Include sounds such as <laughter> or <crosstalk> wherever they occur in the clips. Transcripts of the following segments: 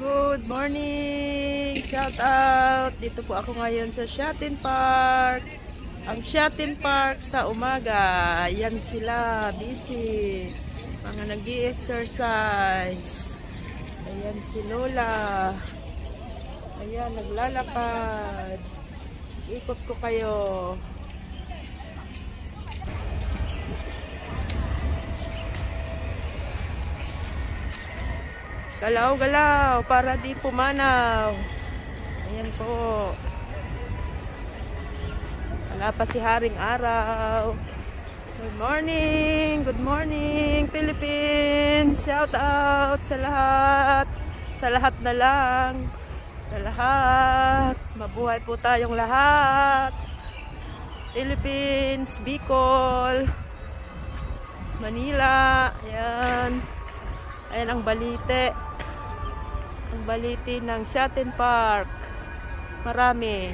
Good morning! Shout out! Dito po ako ngayon sa Shatin Park. Ang Shatin Park sa umaga. Yan sila, busy. Mga nag exercise Ayan si Lola. Ayan, naglalakad. Ikot ko kayo. Galaw, galaw, para di pumanaw. Ayan po. Wala pa si Haring Araw. Good morning, good morning, Philippines. Shout out sa lahat. Sa lahat na lang. Sa lahat. Mabuhay po tayong lahat. Philippines, Bicol, Manila. Ayan. Ayan ang balite ang baliti ng Shatin Park. Marami.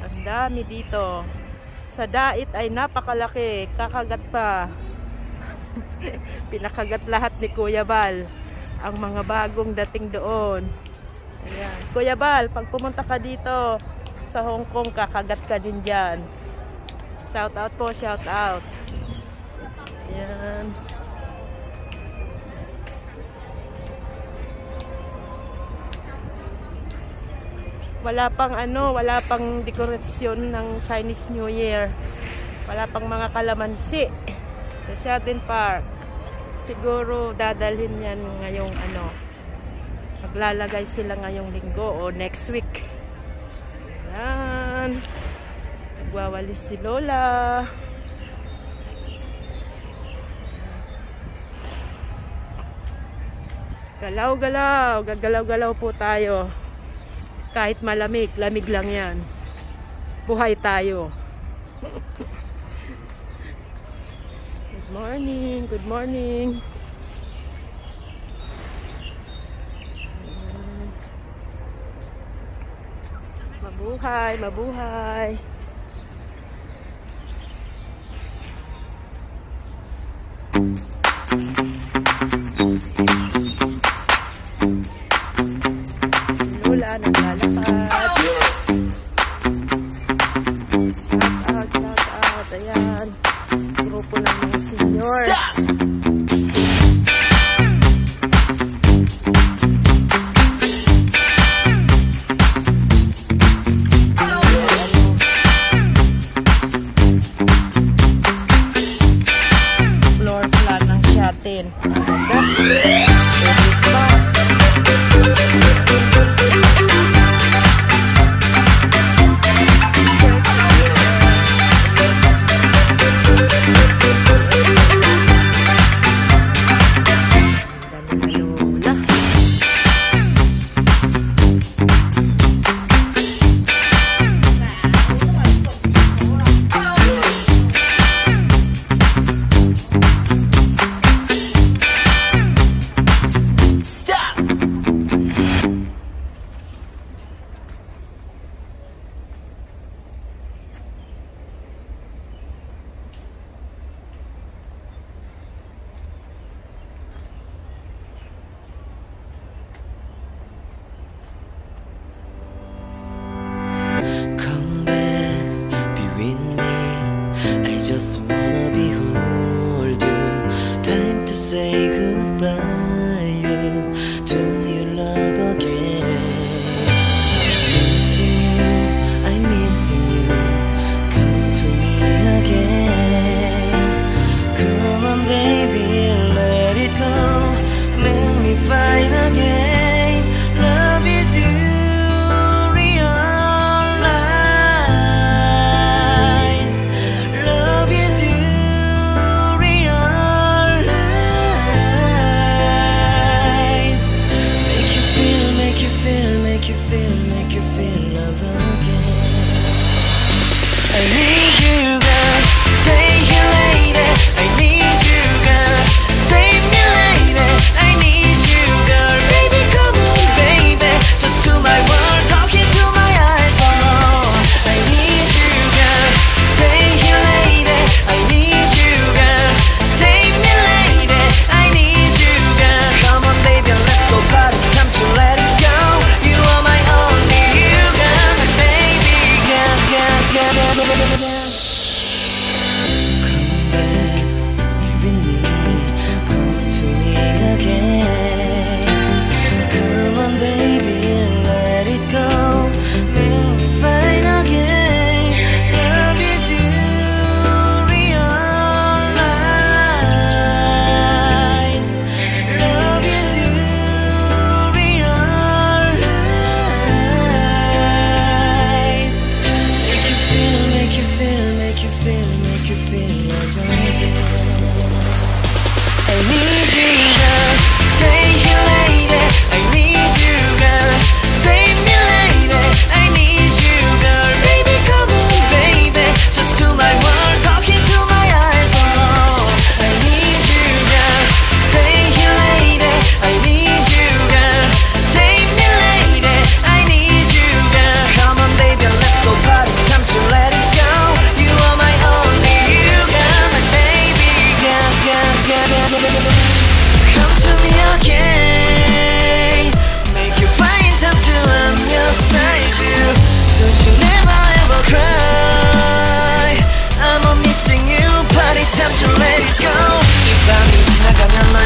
Ang dami dito. Sa dait ay napakalaki. Kakagat pa. <laughs> Pinakagat lahat ni Kuya Bal. Ang mga bagong dating doon. Ayan. Kuya Bal pag pumunta ka dito sa Hong Kong kakagat ka din dyan. Shout out po shout out wala pang ano, wala pang dekorasyon ng Chinese New Year. Wala pang mga kalamansi. Sa Shatin Park. Siguro dadalhin yan ngayong ano. Maglalagay sila ngayong linggo o next week. Yan. Nagwawalis si Lola. Galaw-galaw. Gagalaw-galaw po tayo. Kahit malamig, lamig lang yan. Buhay tayo. good morning, good morning. Mabuhay, mabuhay. just wanna be home.